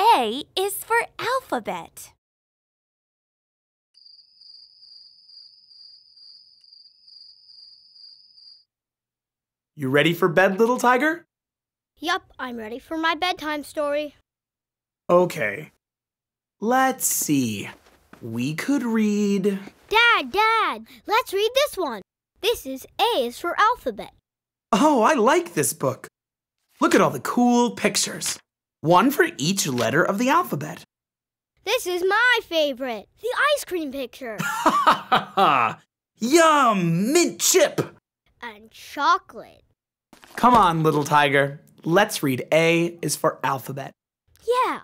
A is for alphabet. You ready for bed, little tiger? Yup, I'm ready for my bedtime story. Okay. Let's see. We could read. Dad, Dad, let's read this one. This is A is for alphabet. Oh, I like this book. Look at all the cool pictures. One for each letter of the alphabet. This is my favorite, the ice cream picture. Ha ha ha! Yum! Mint chip! and chocolate. Come on, little tiger. Let's read A is for alphabet. Yeah.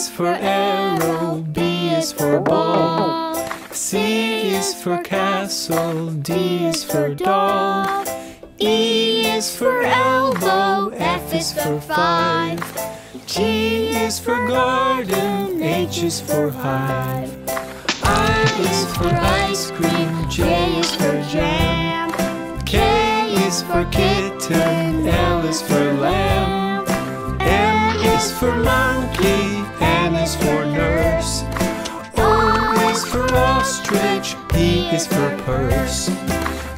Is for arrow, B is for ball, C is for castle, D is for doll, E is for elbow, F is for five, G is for garden, H is for hive, I is for ice cream, J is for jam, K is for kitten, L is for lamb. Is for monkey, N is for nurse. O is for ostrich, P is for purse.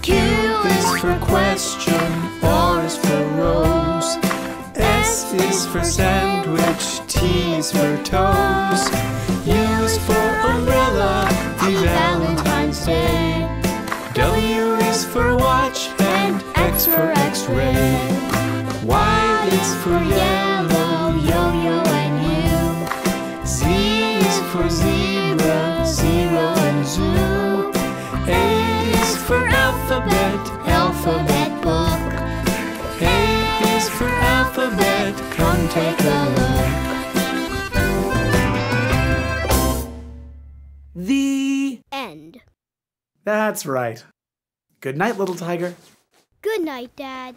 Q is for question, R is for rose. S is for sandwich, T is for toes. U is for umbrella, V Valentine's Day. W is for watch and X for X-ray. Y is for yellow, for zebra, zero and zoo. A is for alphabet, alphabet book. A is for alphabet, come take a look. The. End. That's right. Good night, little tiger. Good night, Dad.